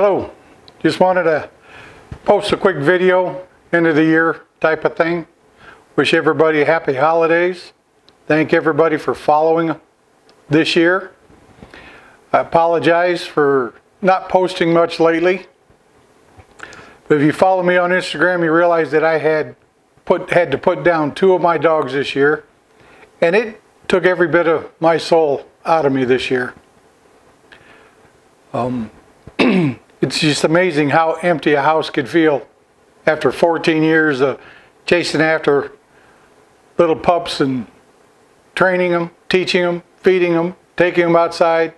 Hello, just wanted to post a quick video, end of the year type of thing. Wish everybody happy holidays. Thank everybody for following this year. I apologize for not posting much lately. But if you follow me on Instagram, you realize that I had put had to put down two of my dogs this year, and it took every bit of my soul out of me this year. Um, it's just amazing how empty a house could feel after 14 years of chasing after little pups and training them, teaching them, feeding them, taking them outside.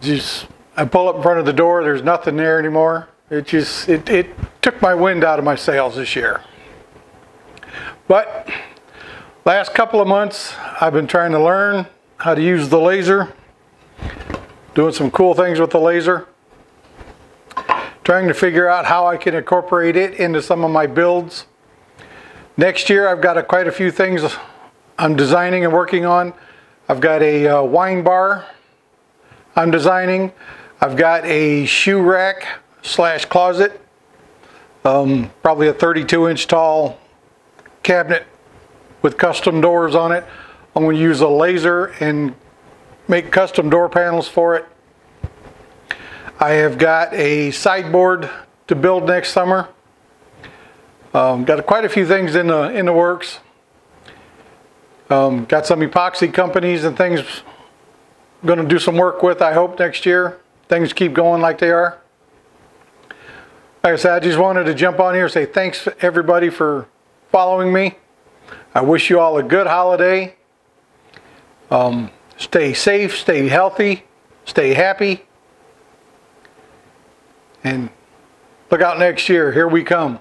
Just, I pull up in front of the door, there's nothing there anymore. It just, it, it took my wind out of my sails this year. But last couple of months, I've been trying to learn how to use the laser doing some cool things with the laser. Trying to figure out how I can incorporate it into some of my builds. Next year I've got a, quite a few things I'm designing and working on. I've got a uh, wine bar I'm designing. I've got a shoe rack slash closet. Um, probably a 32 inch tall cabinet with custom doors on it. I'm going to use a laser and make custom door panels for it. I have got a sideboard to build next summer. Um, got quite a few things in the in the works. Um, got some epoxy companies and things going to do some work with I hope next year. Things keep going like they are. Like I said, I just wanted to jump on here and say thanks everybody for following me. I wish you all a good holiday. Um, Stay safe, stay healthy, stay happy. And look out next year. Here we come.